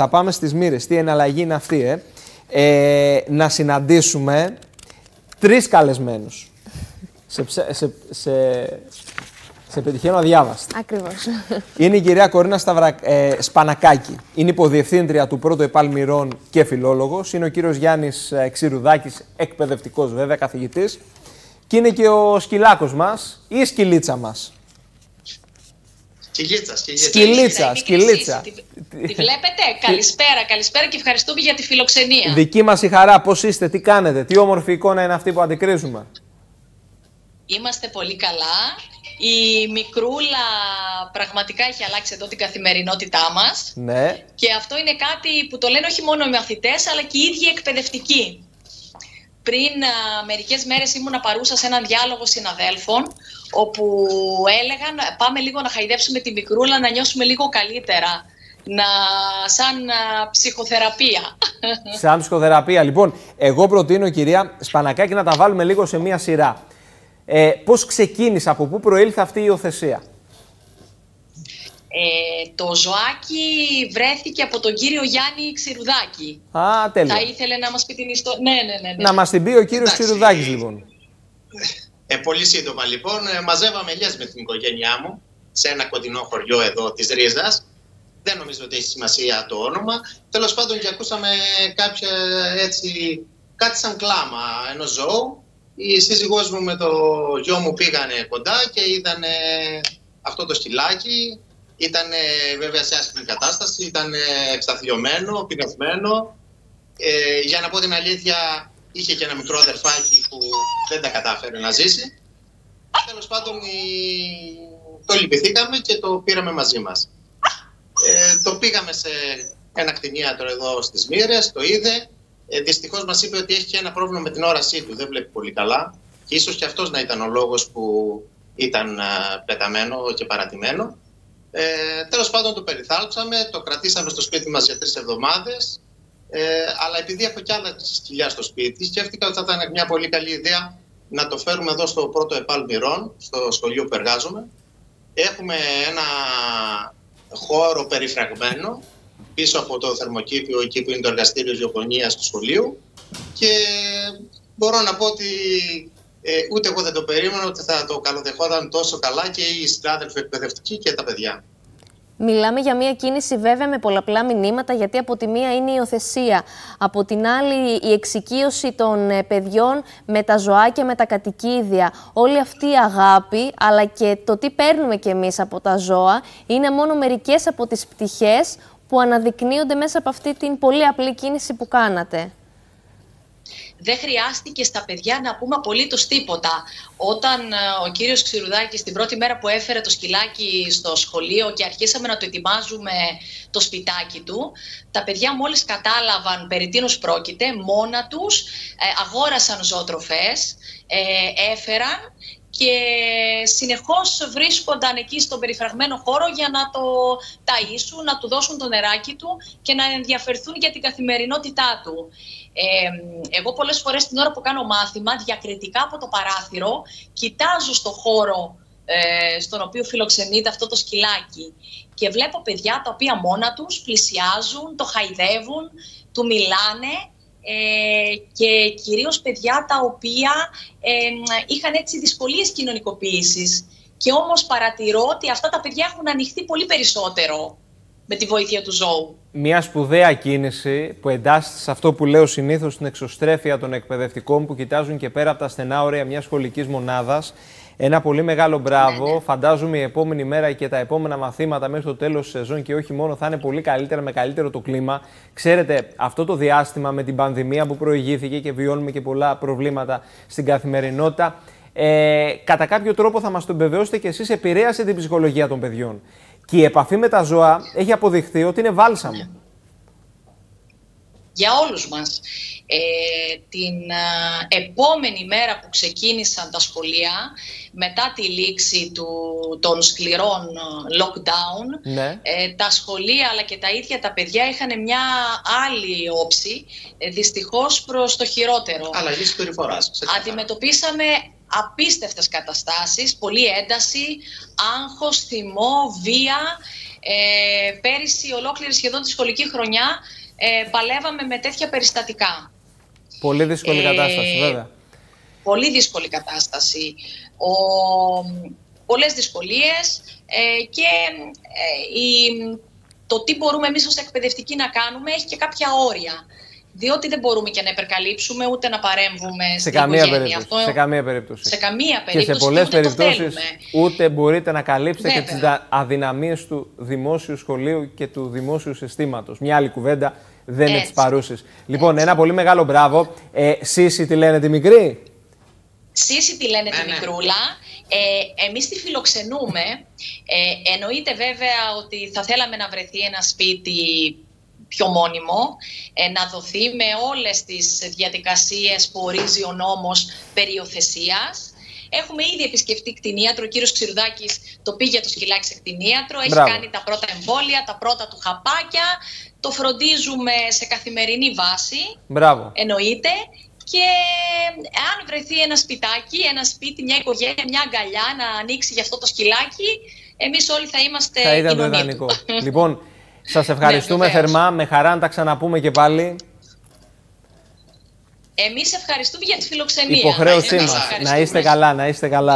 θα πάμε στις μοίρες. Τι εναλλαγή είναι αυτή, ε; ε να συναντήσουμε τρεις καλεσμένους. σε, σε, σε, σε πετυχαίνω αδιάβαστα. Ακριβώς. Είναι η κυρία Κορίνα Σταυρα... ε, Σπανακάκη. Είναι υποδιευθύντρια του πρώτου επάλμηρών και φιλόλογος. Είναι ο κύριος Γιάννης ε, Ξηρουδάκης, εκπαιδευτικός βέβαια, καθηγητής. Και είναι και ο σκυλάκος μας ή η σκυλίτσα μας. Σκυλίτσας, σκυλίτσας. Σκυλίτσα, Τη, βλέπετε; καλησπέρα, καλησπέρα και ευχαριστούμε για τη φιλοξενία. Δική μας η χαρά, πώς είστε, τι κάνετε, τι όμορφη εικόνα είναι αυτή που αντικρίζουμε; Είμαστε πολύ καλά. Η μικρούλα πραγματικά έχει αλλάξει εδώ την καθημερινότητά μας. Ναι. Και αυτό είναι κάτι που το λένε όχι μόνο οι μαθητές, αλλά και οι ίδιοι εκπαιδευτικοί. Πριν α, μερικές μέρες ήμουν παρούσα σε έναν διάλογο συναδέλφων, όπου έλεγαν πάμε λίγο να χαϊδέψουμε τη μικρούλα, να νιώσουμε λίγο καλύτερα. Να, σαν ψυχοθεραπεία. Σαν ψυχοθεραπεία. Λοιπόν, εγώ προτείνω κυρία Σπανακάκη να τα βάλουμε λίγο σε μία σειρά. Ε, πώς ξεκίνησε, από πού προήλθε αυτή η υιοθεσία; Ε, το ζωάκι βρέθηκε από τον κύριο Γιάννη Ξηρουδάκη. Α, τέλεια. Θα ήθελε να μας πει την ιστορία. Ναι, ναι, ναι, ναι. Να μας την πει ο κύριος Ξηρουδάκης, λοιπόν. Ε, πολύ σύντομα, λοιπόν. Ε, μαζεύαμε ελιές με την οικογένειά μου σε ένα κοντινό χωριό εδώ της Ρίζας. Δεν νομίζω ότι έχει σημασία το όνομα. Τέλος πάντων και ακούσαμε κάποια έτσι, κάτι σαν κλάμα ενός ζώου η σύζυγός μου με το γιο μου πήγανε κοντά και είδαν αυτό το σκυλάκι. Ήταν βέβαια σε άσχημη κατάσταση, ήταν εξαθλειωμένο, πεινασμένο. Ε, για να πω την αλήθεια, είχε και ένα μικρό αδερφάκι που δεν τα κατάφερε να ζήσει. Τέλος πάντων, το λυπηθήκαμε και το πήραμε μαζί μας. Ε, το πήγαμε σε ένα κτηνίατρο εδώ στις Μύρες, το είδε, ε, Δυστυχώς μας είπε ότι έχει και ένα πρόβλημα με την όρασή του. Δεν βλέπει πολύ καλά. Και ίσως και αυτός να ήταν ο λόγος που ήταν πεταμένο και παρατημένο. Ε, Τέλος πάντων, το περιθάλψαμε, το κρατήσαμε στο σπίτι μας για τρεις εβδομάδες. Ε, αλλά επειδή έχω κι άλλα σκυλιά στο σπίτι, σκέφτηκα ότι θα ήταν μια πολύ καλή ιδέα να το φέρουμε εδώ στο πρώτο ΕΠΑΛ Μυρών, στο σχολείο που εργάζομαι. Έχουμε ένα χώρο περιφραγμένο πίσω από το θερμοκήπιο, εκεί που είναι το εργαστήριο γεωπονίας του σχολείου και μπορώ να πω ότι ε, ούτε εγώ δεν το περίμενα ότι θα το καλοδεχόταν τόσο καλά και οι συνάδελφοι εκπαιδευτικοί και τα παιδιά. Μιλάμε για μια κίνηση βέβαια με πολλαπλά μηνύματα, γιατί από τη μία είναι η υιοθεσία, από την άλλη η εξοικείωση των ε, παιδιών με τα ζωάκια, με τα κατοικίδια. Όλη αυτή η αγάπη, αλλά και το τι παίρνουμε κι εμείς από τα ζώα, είναι μόνο μερικές από τις πτυχές που αναδεικνύονται μέσα από αυτή την πολύ απλή κίνηση που κάνατε. Δεν χρειάστηκε στα παιδιά να πούμε απολύτως τίποτα. Όταν ε, ο κύριος Ξηρουδάκης την πρώτη μέρα που έφερε το σκυλάκι στο σχολείο και αρχίσαμε να το ετοιμάζουμε το σπιτάκι του, τα παιδιά μόλις κατάλαβαν περί τίνος πρόκειται, μόνα τους ε, αγόρασαν ζωοτροφές, ε, έφεραν και συνεχώς βρίσκονταν εκεί στον περιφραγμένο χώρο για να το ταΐσουν, να του δώσουν το νεράκι του και να ενδιαφερθούν για την καθημερινότητά του. Ε, εγώ πολλές φορές την ώρα που κάνω μάθημα, διακριτικά από το παράθυρο, κοιτάζω στο χώρο ε, στον οποίο φιλοξενείται αυτό το σκυλάκι και βλέπω παιδιά τα οποία μόνα τους πλησιάζουν, το χαϊδεύουν, του μιλάνε ε, και κυρίως παιδιά τα οποία ε, είχαν έτσι δυσκολίες κοινωνικοποίησης. Και όμως παρατηρώ ότι αυτά τα παιδιά έχουν ανοιχθεί πολύ περισσότερο με τη βοήθεια του ζώου. Μια σπουδαία κίνηση που εντάσσεται σε αυτό που λέω συνήθως στην εξωστρέφεια των εκπαιδευτικών που κοιτάζουν και πέρα από τα στενά όρια μιας σχολικής μονάδας ένα πολύ μεγάλο μπράβο. Ναι, ναι. Φαντάζομαι η επόμενη μέρα και τα επόμενα μαθήματα μέχρι το τέλος της σεζόν και όχι μόνο θα είναι πολύ καλύτερα με καλύτερο το κλίμα. Ξέρετε, αυτό το διάστημα με την πανδημία που προηγήθηκε και βιώνουμε και πολλά προβλήματα στην καθημερινότητα. Ε, κατά κάποιο τρόπο θα μας το επιβεβαιώσετε και εσείς επηρέασε την ψυχολογία των παιδιών. Και η επαφή με τα ζώα έχει αποδειχθεί ότι είναι βάλσαμο. Για όλους μας. Ε, την επόμενη μέρα που ξεκίνησαν τα σχολεία, μετά τη λήξη του, των σκληρών lockdown, ναι. ε, τα σχολεία αλλά και τα ίδια τα παιδιά είχαν μια άλλη όψη, ε, δυστυχώς προς το χειρότερο. Αλλαγής συμπεριφοράς. Αντιμετωπίσαμε απίστευτες καταστάσεις, πολύ ένταση, άγχος, θυμό, βία, Ε, πέρυσι, ολόκληρη σχεδόν τη σχολική χρονιά, ε, παλεύαμε με τέτοια περιστατικά. Πολύ δύσκολη κατάσταση, βέβαια. Πολύ δύσκολη κατάσταση. Ο, πολλές δυσκολίες και η, το τι μπορούμε εμείς ως εκπαιδευτικοί να κάνουμε έχει και κάποια όρια διότι δεν μπορούμε και να υπερκαλύψουμε ούτε να παρέμβουμε σε στην καμία οικογένεια. Περίπτωση, Σε καμία περίπτωση. Σε καμία περίπτωση. Και σε πολλές περιπτώσεις ούτε, ούτε μπορείτε να καλύψετε και τις αδυναμίες του δημόσιου σχολείου και του δημόσιου συστήματος. Μια άλλη κουβέντα δεν είναι της παρούσης. Λοιπόν, ένα πολύ μεγάλο μπράβο. Ε, Σύση τη λένε τη μικρή; Σύση τη λένε τη ναι, ναι. μικρούλα. Ε, εμείς τη φιλοξενούμε. Ε, εννοείται βέβαια ότι θα θέλαμε να βρεθεί ένα σπίτι πιο μόνιμο, ε, να δοθεί με όλες τις διαδικασίες που ορίζει ο νόμος περιοθεσίας. Έχουμε ήδη επισκεφτεί κτηνίατρο. Ο κύριος Ξηρουδάκης το πήγε το σκυλάκι σε κτηνίατρο. Έχει κάνει τα πρώτα εμβόλια, τα πρώτα του χαπάκια. Το φροντίζουμε σε καθημερινή βάση. Μπράβο. Εννοείται. Και αν βρεθεί ένα σπιτάκι, ένα σπίτι, μια οικογένεια, μια αγκαλιά να ανοίξει για αυτό το σκυλάκι, εμείς όλοι θα είμαστε Θα ήταν το ιδανικό. λοιπόν, σας ευχαριστούμε ναι, θερμά. Με χαρά να τα ξαναπούμε και πάλι. Εμείς ευχαριστούμε για τη φιλοξενία. Υποχρέωσή μας. Να είστε καλά, να είστε καλά.